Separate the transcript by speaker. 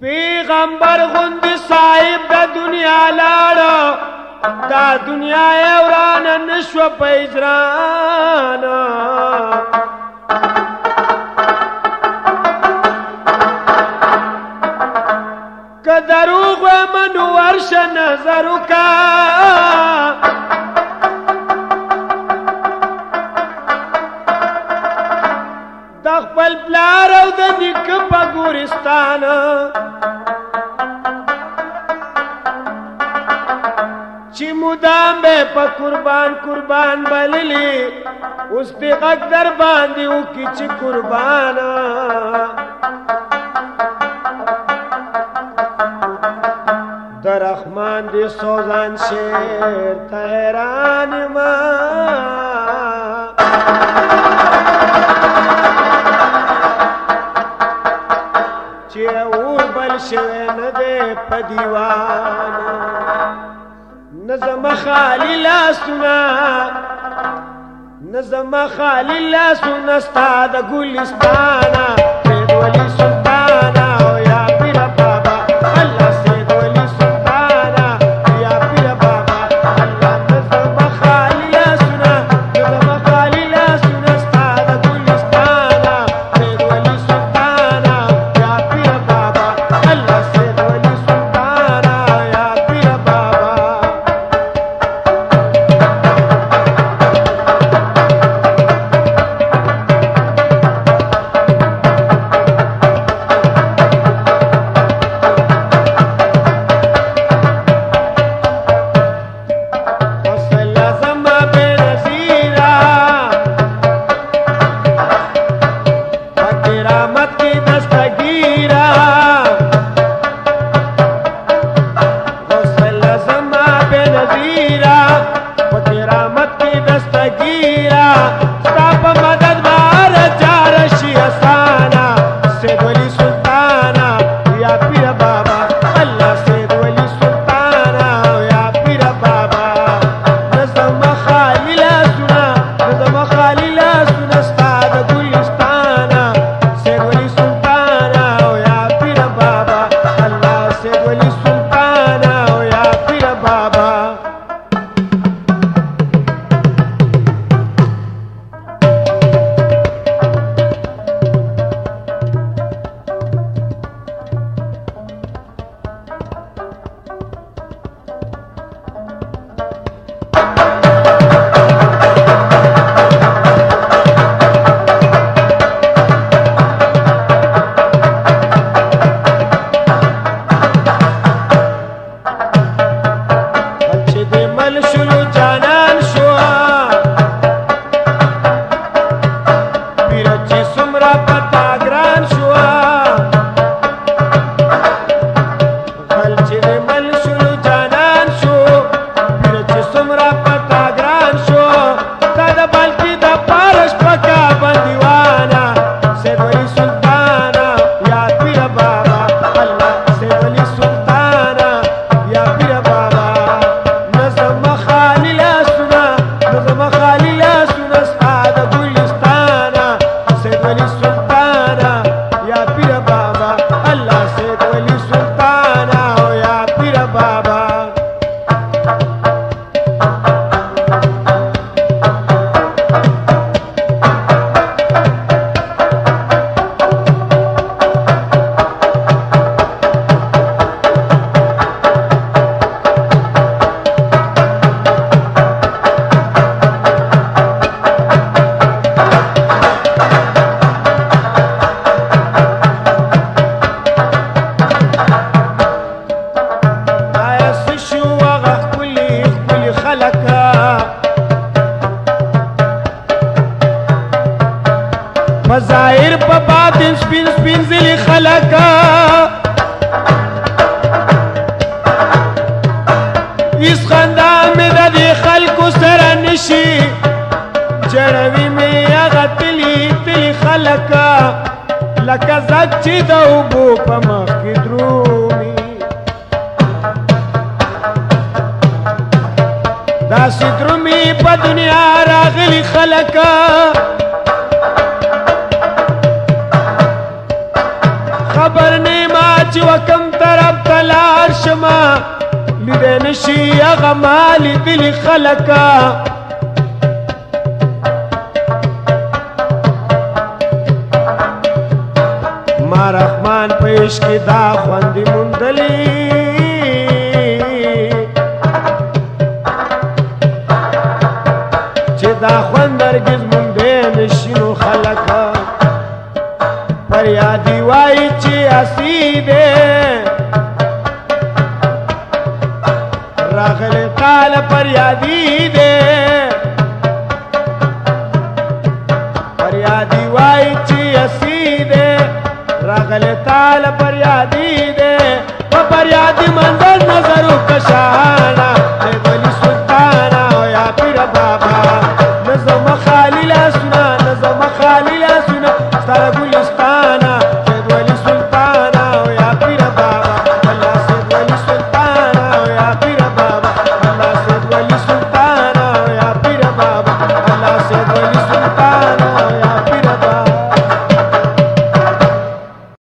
Speaker 1: پیغمبر غوند صاحب د دنیا لاړ دا دنیا وران نشو پیجران که دروغ منو ورش نظر کا خپل پلار او د نیک په ګورستان چې مدام به په قربان قربان بللی اوس په غږ در باندې او کی چې قربان در رحمان دې سوزان شیر ته حیران ما چې اور بل شوی نه دی په دیوان نظم خالی لاسونه نظم خالی لاسونه ستا د ګلستانه پېدولي سونه मथी दस्ती सामाज़ीरा ते मथी दस्तीरा Christmas. شي جړوي مې هغه تلی تلی خلکا لکه زک چې د اوبو په مخ کې درومي داسې درومي په دنیا راغلي خلکا خبر نه ما چې وکم طرف تلار شمه لیدنه شي هغه مالی دلی خلکا رحمان پېش کې دا خوندې مندلې چې دا خوندر گز مونږ نشینو خلک پر یادی وای چې اسی دې راغله تعال پر یادی دې پر یادی وای چې कल ताल पर यादी